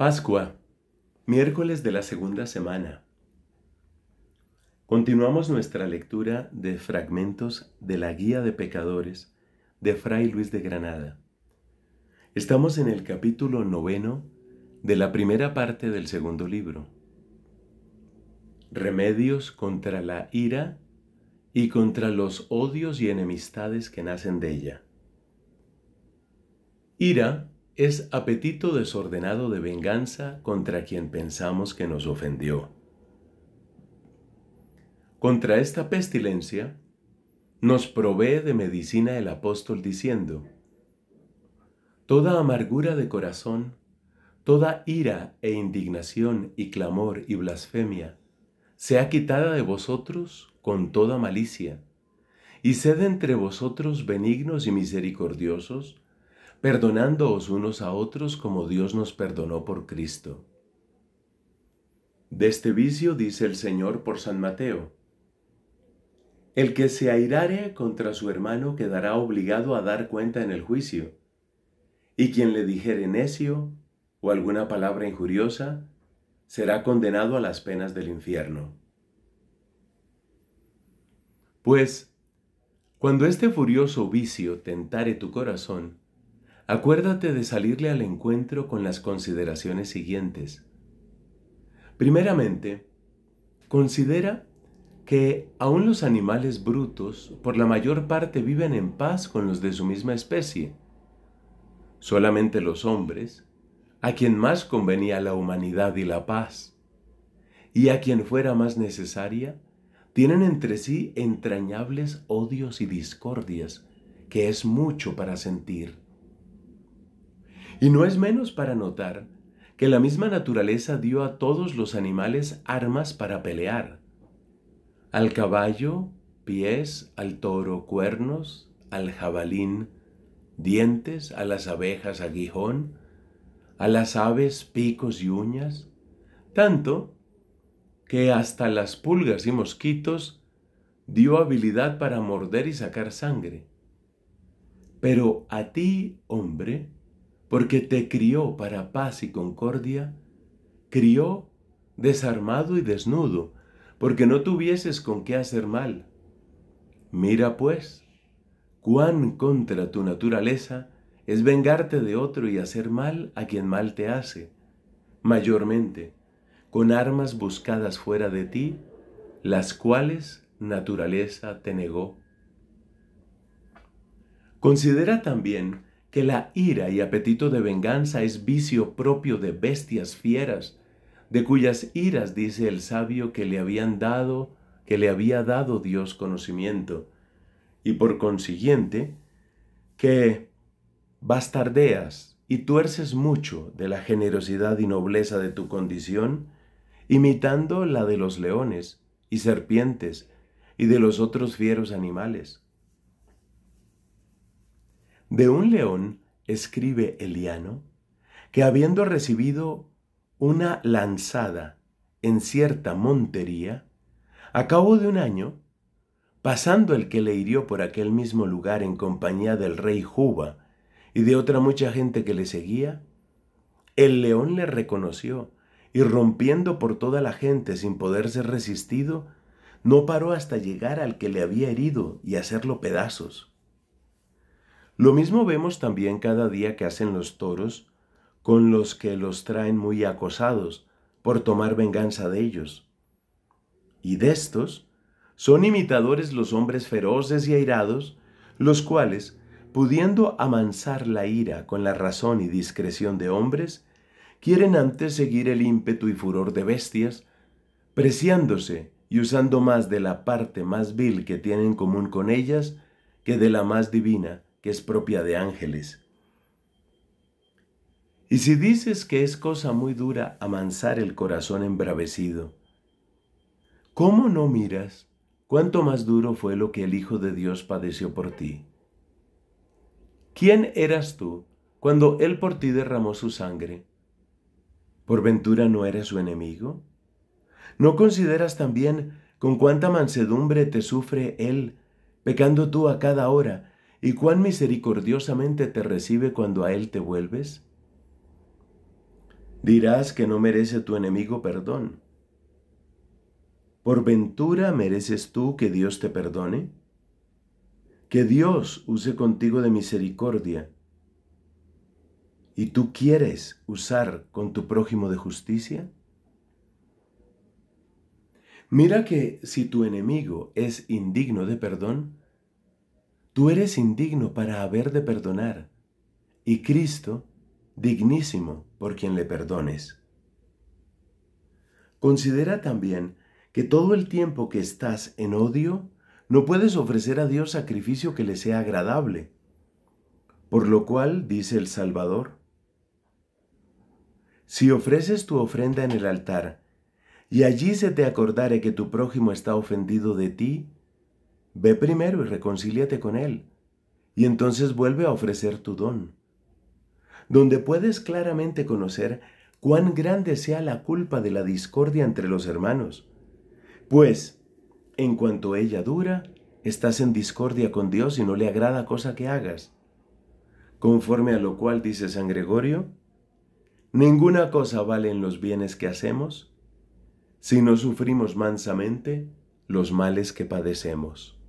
Pascua, miércoles de la segunda semana. Continuamos nuestra lectura de fragmentos de la Guía de Pecadores de Fray Luis de Granada. Estamos en el capítulo noveno de la primera parte del segundo libro. Remedios contra la ira y contra los odios y enemistades que nacen de ella. Ira es apetito desordenado de venganza contra quien pensamos que nos ofendió. Contra esta pestilencia nos provee de medicina el apóstol diciendo, Toda amargura de corazón, toda ira e indignación y clamor y blasfemia, sea quitada de vosotros con toda malicia, y sed entre vosotros benignos y misericordiosos, perdonándoos unos a otros como Dios nos perdonó por Cristo. De este vicio dice el Señor por San Mateo, El que se airare contra su hermano quedará obligado a dar cuenta en el juicio, y quien le dijere necio o alguna palabra injuriosa, será condenado a las penas del infierno. Pues, cuando este furioso vicio tentare tu corazón, acuérdate de salirle al encuentro con las consideraciones siguientes. Primeramente, considera que aún los animales brutos por la mayor parte viven en paz con los de su misma especie. Solamente los hombres, a quien más convenía la humanidad y la paz, y a quien fuera más necesaria, tienen entre sí entrañables odios y discordias, que es mucho para sentir. Y no es menos para notar que la misma naturaleza dio a todos los animales armas para pelear. Al caballo, pies, al toro, cuernos, al jabalín, dientes, a las abejas, aguijón, a las aves, picos y uñas, tanto que hasta las pulgas y mosquitos dio habilidad para morder y sacar sangre. Pero a ti, hombre, porque te crió para paz y concordia, crió desarmado y desnudo, porque no tuvieses con qué hacer mal. Mira pues, cuán contra tu naturaleza es vengarte de otro y hacer mal a quien mal te hace, mayormente con armas buscadas fuera de ti, las cuales naturaleza te negó. Considera también que la ira y apetito de venganza es vicio propio de bestias fieras, de cuyas iras dice el sabio que le habían dado, que le había dado Dios conocimiento, y por consiguiente, que bastardeas y tuerces mucho de la generosidad y nobleza de tu condición, imitando la de los leones y serpientes y de los otros fieros animales de un león escribe Eliano que habiendo recibido una lanzada en cierta montería, a cabo de un año, pasando el que le hirió por aquel mismo lugar en compañía del rey Juba y de otra mucha gente que le seguía, el león le reconoció y rompiendo por toda la gente sin poder ser resistido, no paró hasta llegar al que le había herido y hacerlo pedazos. Lo mismo vemos también cada día que hacen los toros con los que los traen muy acosados por tomar venganza de ellos. Y de estos son imitadores los hombres feroces y airados, los cuales, pudiendo amansar la ira con la razón y discreción de hombres, quieren antes seguir el ímpetu y furor de bestias, preciándose y usando más de la parte más vil que tienen en común con ellas que de la más divina, que es propia de ángeles. Y si dices que es cosa muy dura amansar el corazón embravecido, ¿cómo no miras cuánto más duro fue lo que el Hijo de Dios padeció por ti? ¿Quién eras tú cuando Él por ti derramó su sangre? ¿Por ventura no eres su enemigo? ¿No consideras también con cuánta mansedumbre te sufre Él, pecando tú a cada hora y cuán misericordiosamente te recibe cuando a Él te vuelves? Dirás que no merece tu enemigo perdón. ¿Por ventura mereces tú que Dios te perdone? Que Dios use contigo de misericordia. ¿Y tú quieres usar con tu prójimo de justicia? Mira que si tu enemigo es indigno de perdón, tú eres indigno para haber de perdonar, y Cristo dignísimo por quien le perdones. Considera también que todo el tiempo que estás en odio, no puedes ofrecer a Dios sacrificio que le sea agradable. Por lo cual, dice el Salvador, si ofreces tu ofrenda en el altar, y allí se te acordare que tu prójimo está ofendido de ti, ve primero y reconcíliate con él, y entonces vuelve a ofrecer tu don donde puedes claramente conocer cuán grande sea la culpa de la discordia entre los hermanos. Pues, en cuanto ella dura, estás en discordia con Dios y no le agrada cosa que hagas. Conforme a lo cual dice San Gregorio, ninguna cosa valen los bienes que hacemos si no sufrimos mansamente los males que padecemos.